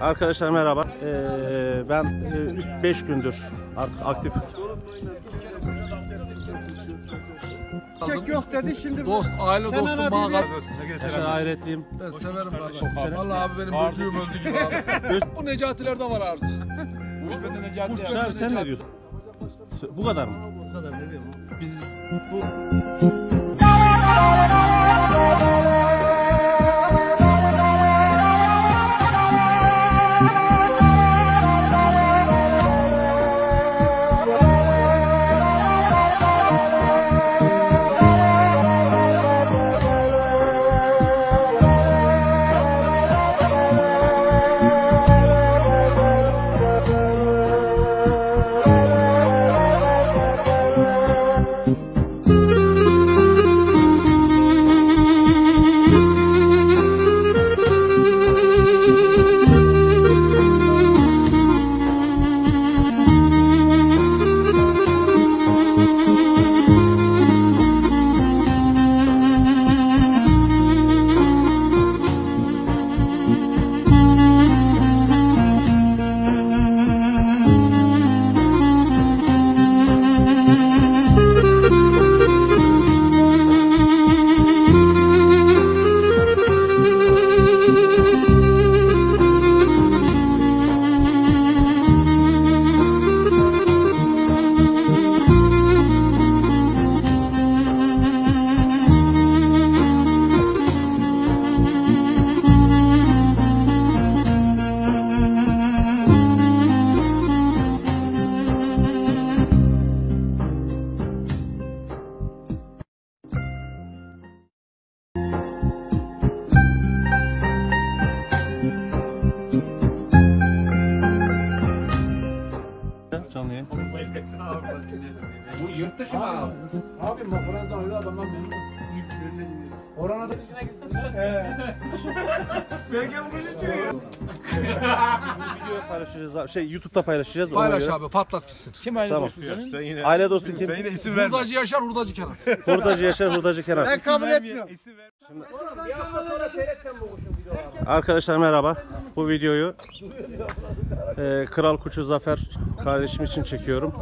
Arkadaşlar merhaba. Ee, ben 3-5 gündür artık aktif. Çek yok dedi şimdi. Dost, aile Sen dostum ana bana bir- kal- Yaşar Hayretliğim. Ben severim kardeşim. severim. Vallahi abi benim böcüğüm öldü gibi abi. Bu Necatilerde var arıza. Kuş bende Necati. Kuş Yaşar sen ne diyorsun? Bu kadar mı? Bu kadar ne diyeyim? Biz bu Mı abi? Abi Fransa'da öyle adamlar benim Orana da dışına gitsin. Video paylaşacağız. Şey YouTube'da paylaşacağız. Paylaş abi patlat gitsin. Kim aile Tamam. dostu senin? Sen yine Aile dostu kim? sen yine isim verme. Hurdacı Yaşar, hurdacı Kenan. Hurdacı Yaşar, Hurdacı Kenan. Ben kabul etmiyorum. İsim ver. Bir hafta sonra seyretsen bu kuşun videolarını. Arkadaşlar merhaba. Bu videoyu e, Kral Kuşu Zafer kardeşim için çekiyorum.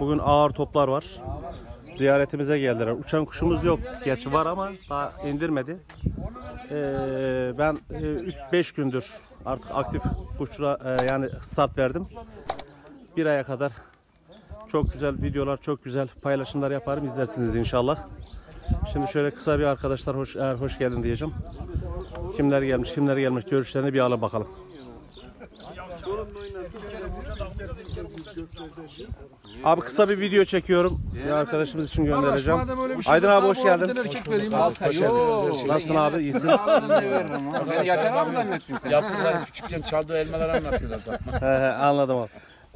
Bugün ağır toplar var. Ziyaretimize geldiler. Uçan kuşumuz yok. Gerçi var ama daha indirmedi. E, ben 3-5 gündür artık aktif kuşçula e, yani start verdim. Bir aya kadar çok güzel videolar, çok güzel paylaşımlar yaparım. izlersiniz inşallah. Şimdi şöyle kısa bir arkadaşlar hoş, hoş geldin diyeceğim. Kimler gelmiş, kimler gelmiş görüşlerini bir alalım bakalım. Abi kısa bir video çekiyorum. Bir arkadaşımız için göndereceğim. madem öyle bir şey Aydın abi hoş geldin. erkek vereyim. Hoş geldin. Nasılsın abi? İyisin? Yaşar mı zannettin sen? Yaptıkları küçükken çaldığı elmaları anlatıyorlar. He he anladım abi.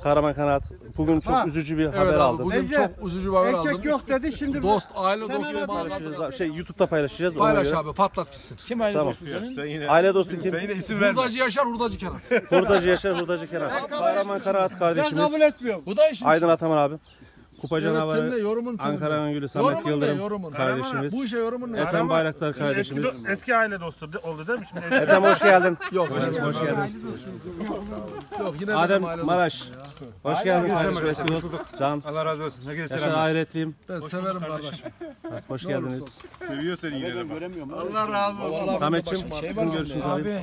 Karaman Kanat. Bugün çok Ha. üzücü bir Evet haber abi aldım. bugün Neyse, çok üzücü bir haber aldım. Erkek yok dedi şimdi. Dost, aile Sen dostum kal- Paylaşacağız. Şey YouTube'da paylaşacağız. ona Paylaş göre. abi patlat gitsin. Kim aile Tamam. dostu senin? Sen yine Aile dostu kim? sen yine isim verme. Hurdacı Yaşar, hurdacı Kenan. Hurdacı Yaşar, Hurdacı Kenan. Karaman Kanat Ben kardeşimiz. kabul etmiyorum. Bu da işin Aydın Ataman abi. Kupa canavarı. yorumun senin. Ankara Öngülü Samet Yorumun ne Yıldırım yorumun? kardeşimiz. Bu işe yorumun ne? Ethem Bayraktar kardeşimiz. Eski, eski aile dostu de- oldu değil mi? Şimdi Ethem hoş geldin. Yok. Hoş geldin. Yok yine Adem benim aile Maraş. Hoş geldin kardeşim. Eski dost. Can. Allah razı olsun. Herkese Yaşar selamlar. Hayretliyim. Ben severim kardeşim. Hoş geldiniz. Seviyor seni yine de bak. Allah razı olsun. Sametçim sizin görüşünüzü Abi alayım.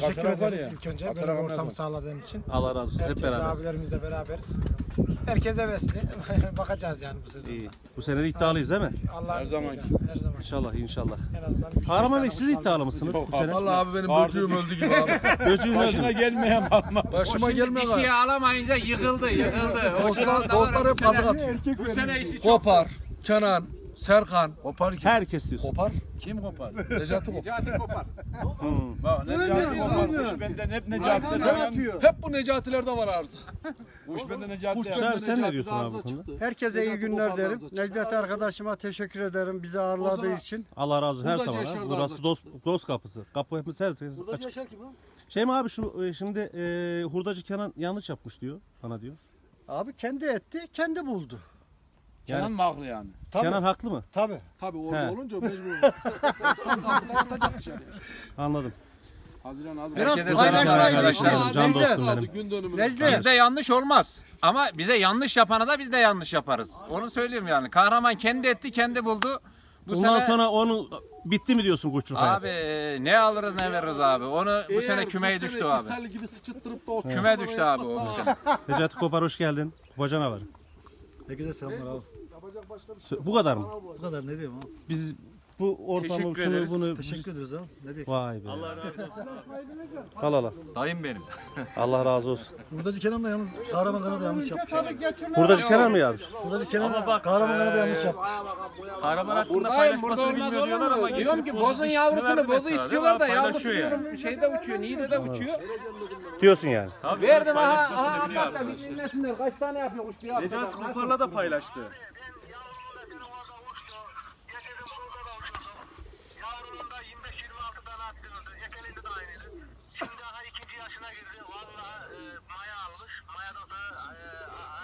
teşekkür ederiz ya. ilk önce böyle bir sağladığın için. Allah razı olsun. Hep Herkes beraber. abilerimizle beraberiz. Herkes hevesli. Bakacağız yani bu sözü. İyi. Bu sene de iddialıyız değil mi? Allah Her zamanki. Her zaman. İnşallah inşallah. En azından üç, Kahraman beş Bey siz iddialı mısınız bu sene? Vallahi abi benim böcüğüm öldü gibi abi. Böcüğün Başına öldü. gelmeyen bakma. Başıma gelme dişiyi var. alamayınca yıkıldı, yıkıldı. Dostlar, dostlar hep bu kazık atıyor. Bu sene işi çok. Kopar, Kenan, Serkan. Kopar kim? Herkes diyorsun. Kopar, Kim kopar? Necati kopar. Necati kopar. Hmm. Bak Necati kopar. Kuş benden hep Necati'de falan. Hep bu Necatilerde var arıza. Kuş bende Necati'de. Kuş bende sen ne diyorsun abi. Herkese iyi Necati günler derim. Necdet arkadaşıma teşekkür ederim bizi ağırladığı zaman- için. Allah razı olsun her zaman. Burası dost, dost kapısı. Kapı hepimiz her herkes Hurdacı. Yaşar kim lan? Şey mi abi şu e, şimdi e, hurdacı Kenan yanlış yapmış diyor bana diyor. Abi kendi etti, kendi buldu. Kenan mı haklı yani? Tabii. Kenan haklı mı? Tabii. Tabii orada He. olunca mecbur. Sen kapıda yatacak dışarı. Anladım. Biraz Herkese paylaşmayı selam Necdet. arkadaşlar. Can dostum benim. Necdet. Bizde yanlış olmaz. Ama bize yanlış yapana da biz de yanlış yaparız. Onu söyleyeyim yani. Kahraman kendi etti, kendi buldu. Bu Bundan sene sonra onun bitti mi diyorsun hayatı? abi ne alırız ne veririz abi. Onu bu sene kümeye düştü abi. Misal gibi sıçıttırıp da o Küme düştü abi o bu sene. Necati Kopar hoş geldin. Bacana var. Herkese selamlar abi. Sö- Bu kadar mı? Bu kadar ne diyeyim abi. Biz bu ortamı Teşekkür şunu ederiz. bunu Teşekkür ederiz abi. Ne diyeyim. vay be. Allah razı olsun. Al al al. Dayım benim. Allah razı olsun. Buradacı Kenan da yalnız Kahraman Kanada yanlış yapmış. Buradaki Kenan mı yazmış? Buradacı Kenan Kahraman Kanada yanlış yapmış. Kahraman hakkında Buradayım, paylaşmasını burada olmaz bilmiyor olur diyorlar ama mu? Diyorum ki getirip bozun yavrusunu verdi bozu mesela, istiyorlar da yavrusu Paylaşıyor yani. diyorum şeyde uçuyor, Niğde'de uçuyor. Diyorsun yani. Tabii Verdim aha, paylaşmasını aha biliyor Allah da arkadaşlar. bir dinlesinler. Kaç tane yapıyor kuş diyor. Necati Kopar'la da paylaştı. Yavrunun da 25-26 tane attırıldı. Ekelinde de aynıydı. Şimdi daha ikinci yaşına girdi. Vallahi e, maya almış. Mayadan sonra e,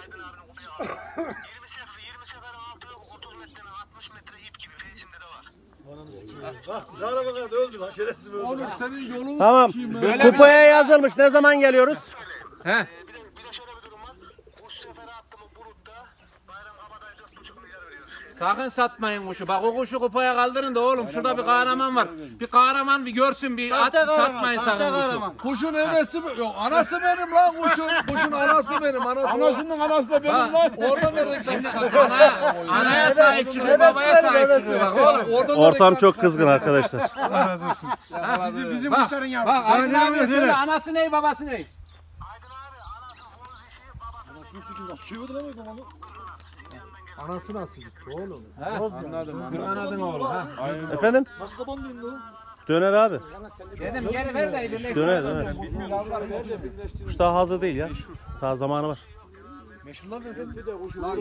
Aydın abinin kutuyu aldı. 20 sefer, 20 seferin altı 30 metrenin 60 metre ip gibi feyzinde de var. Kahraman Kanada öldü lan şerefsiz öldü. Onur senin yolun Tamam. Kupaya yazılmış. Ne zaman geliyoruz? Bir de, bir de şöyle bir durum var. Kuş seferi attı mı bulutta bayram kabadayı 4,5 milyar veriyoruz. Sakın satmayın kuşu. Bak o kuşu kupaya kaldırın da oğlum. Şurada bir kahraman var. Bir kahraman bir görsün bir at, Sahte kahraman, satmayın sahte sakın kuşu. kahraman. Kuşun evesi mi? Yok anası benim lan kuşun. Kuşun anası benim. Anası Anasının anası da benim lan. Orada ne reklam Ana, anaya sahip çıkıyor, babaya sahip çıkıyor. Bak oğlum. Da Ortam reklam çok kızgın arkadaşlar. Bizim, bizim Bak, kuşların yavrusu. bak Aydın abi söyle anası ne babası ne? Aydın abi anası Furuz işi babası Çığırdı lan o babanı. Anası nasıl gitti oğlum? Anladım. Bir anadın oğlum ha. Efendim? Nasıl indi o? Döner abi. Dedim geri ver de birleştir. Döner döner. Kuş daha hazır değil ya. Daha zamanı var.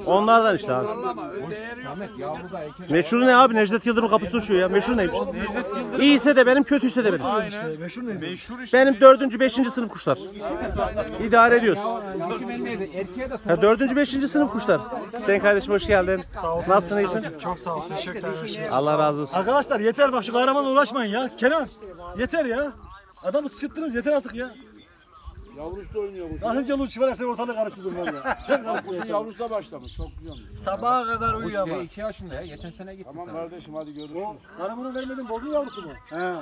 Onlardan işte abi. Meşhur ne abi? Necdet Yıldırım kapısı uçuyor ya. Meşhur neymiş? İyiyse de benim, kötüyse de benim. Meşhur ne? Meşhur işte. Benim dördüncü, beşinci sınıf kuşlar. İdare ediyoruz. Ha, dördüncü, beşinci sınıf kuşlar. Sen kardeşim hoş geldin. Nasılsın iyisin? Çok sağ ol. Teşekkür ederim. Allah razı olsun. Arkadaşlar yeter bak şu kahramana uğraşmayın ya. Kenan yeter ya. Adamı sıçıttınız yeter artık ya. Yavrusu da oynuyor kuş. Daha önce uç var ya sen ortalığı karıştırdın valla. Sen karıştırdın. Yavrusu da başlamış. Çok güzel. Sabaha kadar uyuyor ama. 2 yaşında ya. Geçen sene gitti. Tamam kardeşim hadi görüşürüz. Kahramana vermedin bozun yavrusu mu? He.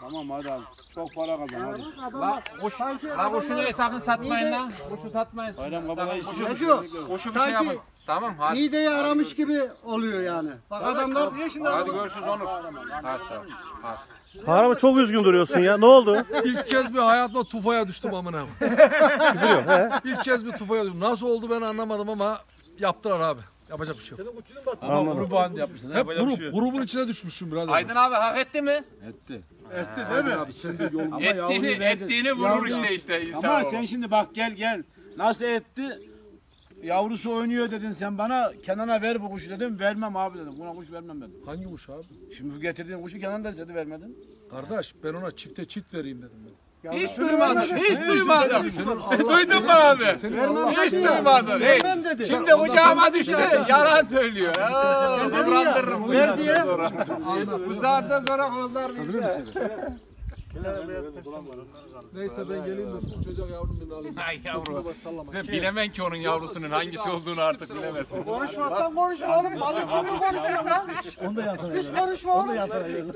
Tamam hadi abi. Çok para kazan hadi. La kuş, la kuşu ne sakın satmayın la. Kuşu satmayın. Bayram kuşu, Necdet, kuşu bir şey yapın. Tamam hadi. Niğde'yi aramış gibi oluyor yani. Bak adamlar Hadi görüşürüz Onur. Hadi sağ ol. Hadi. Kahraman çok üzgün duruyorsun ya. Ne oldu? İlk kez bir hayatımda tufaya düştüm amına. İlk kez bir tufaya düştüm. Nasıl oldu ben anlamadım ama yaptılar abi. Yapacak bir şey yok. Ama grubu bandi yapmışsın. Hep Yapacak bir grup, şey yok. grubun içine düşmüşüm birader. Aydın abi hak etti mi? Etti. Abi sen de yol. Ettiğini, ettiğini vurur işte işte insan. Ama sen şimdi bak gel gel. Nasıl etti? Yavrusu oynuyor dedin sen bana. Kenan'a ver bu kuşu dedim. Vermem abi dedim. Buna kuş vermem dedim. Hangi kuş abi? Şimdi bu getirdiğin kuşu Kenan da istedi vermedin. Kardeş ben ona çifte çift vereyim dedim ben. Hiç duymadım, hiç duymadım. Duydun mu abi? Hiç duymadım. Hiç. vermem dedi. Şimdi kucağıma düştü. Yalan söylüyor. Aa, Kıvrandırırım. bu Ver diye. sonra. Bu saatten sonra kollar bizde. Neyse ben geleyim de şu çocuğa yavrum birini alayım. Ay yavrum. Sen bilemen ki onun yavrusunun hangisi olduğunu artık bilemezsin. konuşmazsan konuşma oğlum. Balıkçı mı konuşuyor lan? Onu da yansana. Hiç konuşma oğlum. Onu da yansana. Öğrendim.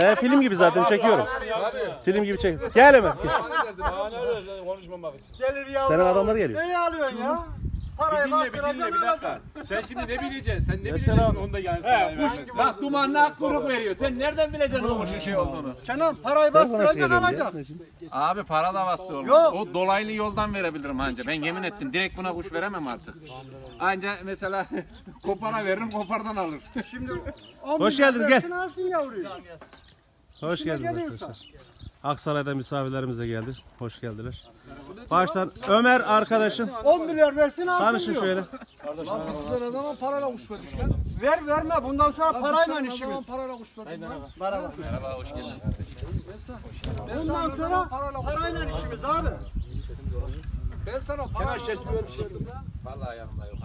He, film gibi zaten çekiyorum. Film gibi çek. Gel hemen. Gel. Senin adamlar geliyor. Neyi alıyorsun ya? Parayı bastıracaksın alacaksın. Sen şimdi ne bileceksin? Sen ne bileceksin onu da yani. Bak dumanlı ak kuyruk veriyor. Sen nereden bileceksin o kuşun şey olduğunu? Kenan parayı bastıracaksın şey alacaksın. Abi para davası olmaz. Yok. O dolaylı yoldan verebilirim anca. Ben yemin ettim. Direkt buna kuş veremem artık. Anca mesela kopara veririm kopardan alır. Şimdi Hoş geldin, gel. Alsın yavruyu. Hoş arkadaşlar. Aksaray'da misafirlerimiz de geldi. Hoş geldiler. Baştan Ömer arkadaşım. 10 milyar versin alsın Tanışın diyor. şöyle. Lan biz size ne zaman parayla kuş verdik lan? Ver verme bundan sonra Lan parayla biz size ne zaman işimiz. parayla kuş verdik lan? Merhaba hoş geldin. Ben Bundan sana ne sonra zaman parayla kuş parayla işimiz abi. Ben sana parayla kuş verdim lan. Vallahi yanımda yok.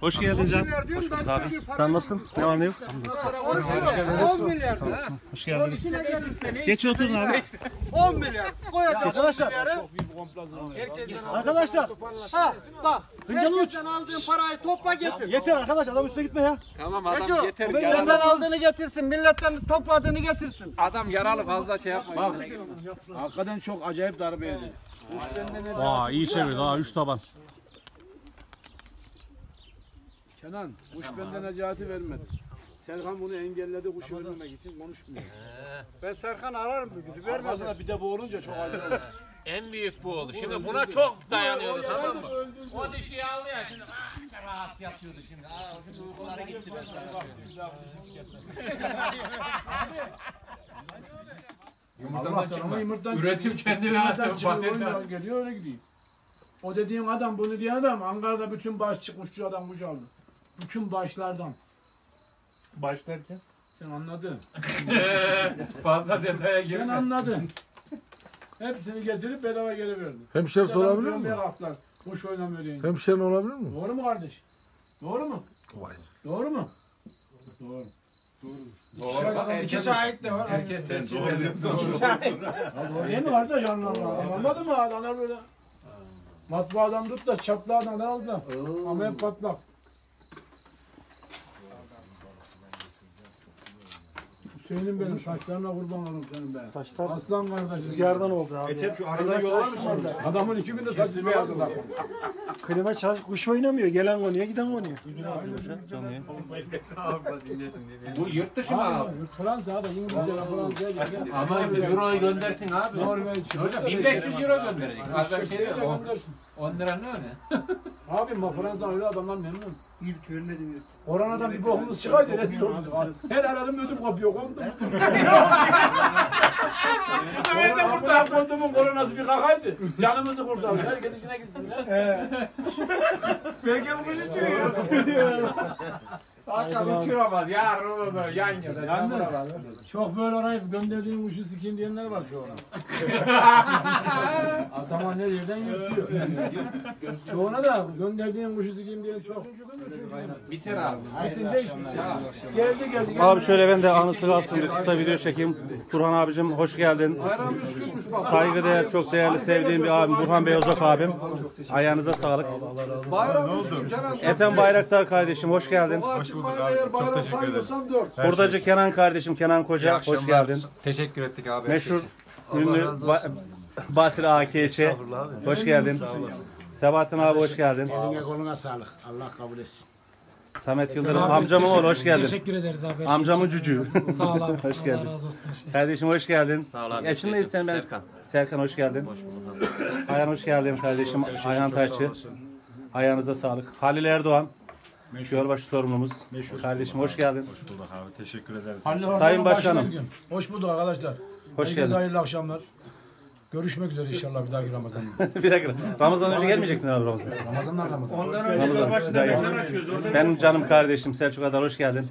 Hoş geldin Can. Hoş bulduk abi. Sen nasılsın? Ne var ne yok? 10 milyar. Hoş geldiniz. Geç oturun abi. 10 milyar. Koy Arkadaşlar. Arkadaşlar. Ha bak. Hıncalı uç. Aldığın parayı topla getir. Yeter arkadaş adam üstüne gitme ya. Tamam adam yeter. Senden aldığını getirsin. Milletten topladığını getirsin. Adam yaralı fazla şey yapma. Hakikaten çok acayip darbe yedi. Bende ne Aa iyi çevirdi. Aa 3 taban. Kenan, kuş bende Necati vermedi. Serkan bunu engelledi kuşu vermemek için konuşmuyor. Ben Serkan ararım bugün. Vermez. Arkasına bir de boğulunca çok acayip. En büyük bu oldu. Şimdi buna çok dayanıyordu tamam mı? O dişiyi aldı ya şimdi ah, rahat yatıyordu şimdi. Aa, şimdi uykulara gitti ben sana Ama yumurtadan Üretim kendine Yumurtadan çıkıyor, oynuyor, geliyor öyle gidiyor. O dediğin adam, bunu diyen adam Ankara'da bütün baş çıkmışçı adam kuş aldı. Bütün başlardan. Baş derken? Sen anladın. Fazla detaya Sen girme. anladın. Hepsini getirip bedava geri verdi. Hemşerisi olabilir Adam mi? kalktılar, Kuş oynamıyor diye. Hemşerin olabilir mi? Doğru mu kardeş? Doğru mu? Doğru mu? Doğru. Doğru bak İki herkes, şahit de var. herkes tescil ediyor. Ya doğru değil mi kardeş Allah Allah? Anladın mı adamlar böyle? Matbaadan tut da çatlağından al da. Ama hep patlak. Hüseyin'im benim saçlarına kurban olurum senin be. Saçlar. Aslan kardeşim. Rüzgardan oldu abi. Etep şu arada yolar mısın? Adamın iki günde saçını beyazladılar. Klima çalış, kuş oynamıyor. Gelen konuya giden konuya. Bu yurt dışı mı abi? Fransa abi İngiltere Fransa'ya geldi. Ama euroyu göndersin abi. Norveç. Hocam 1500 euro gönderecek. Fazla bir şey göndersin. 10 lira ne öyle? Abi ma Fransa'dan öyle adamlar memnun. Oranadan bir bokumuz çıkar da rezil oluruz. Her aradım ödüm kopuyor. Kondum. Bu sefer kurtar. Kondumun koronası bir kakaydı. Canımızı kurtardı. Herkes işine gitsin. Hatta uçuramaz. Yarın olur. Yan yana. Yalnız çok böyle arayıp gönderdiğin kuşu sikeyim diyenler var şu an. Adama ne yerden yırtıyor. Çoğuna da gönderdiğin kuşu sikeyim diyen çok. Biter abi. Geldi geldi. Abi şöyle ben de anısı bir kısa video çekeyim. Burhan abicim hoş geldin. Saygıdeğer, çok değerli sevdiğim bir abim Burhan Beyozok abim. Ayağınıza sağlık. Ethem Bayraktar kardeşim hoş geldin. Hoş bulduk abi. Çok teşekkür ederiz. Hurdacı Kenan kardeşim Kenan Koca hoş geldin. Teşekkür ettik abi. Meşhur ünlü ba- Basri AKÇ hoş geldin. Sebahattin abi hoş geldin. Eline koluna sağlık. Allah kabul etsin. Samet Yıldırım amcamın oğlu hoş geldin. Teşekkür ederiz abi. Amcamın cücüğü. Sağ ol abi. Hoş geldin. Allah razı olsun. Kardeşim hoş geldin. Sağ ol abi. Yaşındayız sen ben. Serkan. hoş geldin. Ayhan hoş geldin kardeşim. Ayhan Taşçı. Ayağınıza sağlık. Halil Erdoğan. Gölbaşı sorumlumuz. Kardeşim hoş geldin. Hoş bulduk abi. Teşekkür ederiz. Halil Sayın Orhan'ın Başkanım. Hoş bulduk arkadaşlar. Hoş Herkese geldin. hayırlı akşamlar. Görüşmek üzere inşallah bir dahaki Ramazan'da. bir dakika. Ramazan önce gelmeyecektin abi Ramazan. Ramazanlar Ramazan. Ramazan. Bir daha gel. Benim canım kardeşim Selçuk Adar hoş geldin.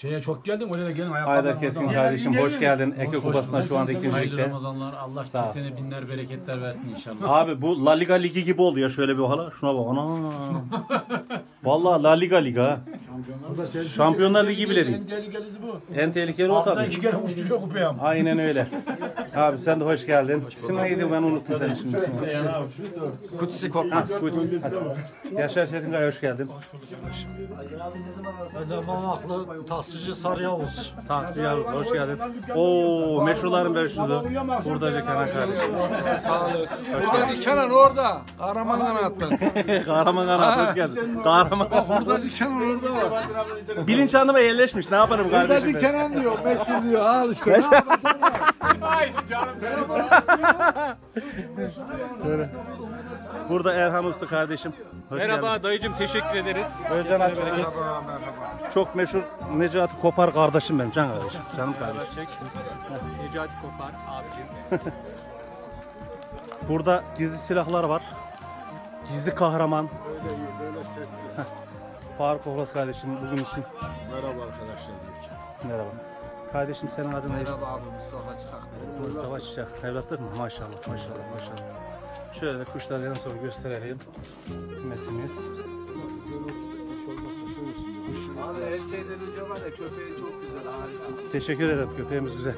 Şeye çok geldin oraya da gelin Aydar ayaklardan. Keskin kardeşim hoş geldin. Eke Hoş Kupası'na şu anda Sen- ikinci Hayırlı. Ramazanlar. Allah Sağ ol. sene binler bereketler versin inşallah. Abi bu La Liga ligi gibi oldu ya şöyle bir hala. Şuna bak ana. Vallahi La Liga liga. ha. Şampiyonlar Ligi bile değil. En tehlikelisi bu. En tehlikeli o Hafta tabii. iki kere uçturuyor kupaya ama. Aynen öyle. Abi sen de hoş geldin. İsim neydi ben unuttum seni şimdi. Kutsi Korkmaz. Ha, Kut. Hadi. Yaşar Çetinkaya hoş geldin. Ödemanaklı taslıcı Sarı Yavuz. Saksı Yavuz hoş geldin. Oo meşruların meşrusu. Buradacı Kenan kardeşim. Buradaki Kenan orada. Kahraman kanattan. Kahraman Kanat hoş geldin. Kahraman Buradaki Kenan orada var. Bilinçaltıma yerleşmiş. Ne Buradaki kardeşim? Kenan diyor. Meşhur diyor. Al işte. Ne yapacaksın? Burada Erhan Usta kardeşim. Hoş Merhaba dayıcım teşekkür ederiz. geldin. Özcan Akçıkız. Çok meşhur Necati Kopar kardeşim benim. Can kardeşim. Canım kardeşim. Necati Kopar abicim. Burada gizli silahlar var. Gizli kahraman. Heh. Faruk Oklas kardeşim bugün için. Merhaba arkadaşlar. Merhaba. Kardeşim senin adın neydi? Merhaba abi Mustafa Çıtak. Mustafa Çiçek. Evlatlar mı? Maşallah maşallah maşallah. Şöyle de kuşları en son gösterelim. Mesimiz. Abi her şeyden önce var ya köpeği çok güzel harika. Teşekkür ederim köpeğimiz güzel.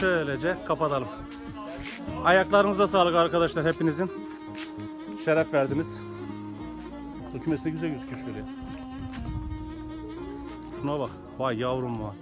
Şöylece kapatalım. Ayaklarınıza sağlık arkadaşlar hepinizin. Şeref verdiniz. Bu kümes ne güzel gözüküyor şöyle. Şuna bak. Vay yavrum var.